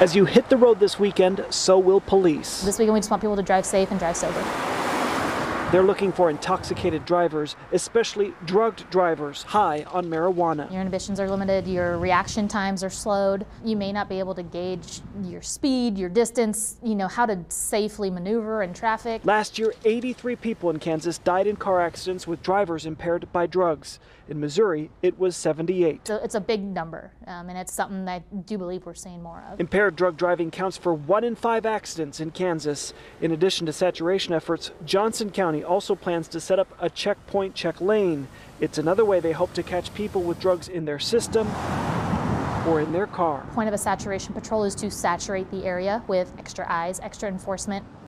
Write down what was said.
As you hit the road this weekend, so will police. This weekend, we just want people to drive safe and drive sober. They're looking for intoxicated drivers, especially drugged drivers high on marijuana. Your inhibitions are limited, your reaction times are slowed. You may not be able to gauge your speed, your distance, you know, how to safely maneuver in traffic. Last year, 83 people in Kansas died in car accidents with drivers impaired by drugs. In Missouri, it was 78. So it's a big number, um, and it's something that I do believe we're seeing more of. Impaired drug driving counts for one in five accidents in Kansas. In addition to saturation efforts, Johnson County also plans to set up a checkpoint check lane. It's another way they hope to catch people with drugs in their system or in their car. point of a saturation patrol is to saturate the area with extra eyes, extra enforcement.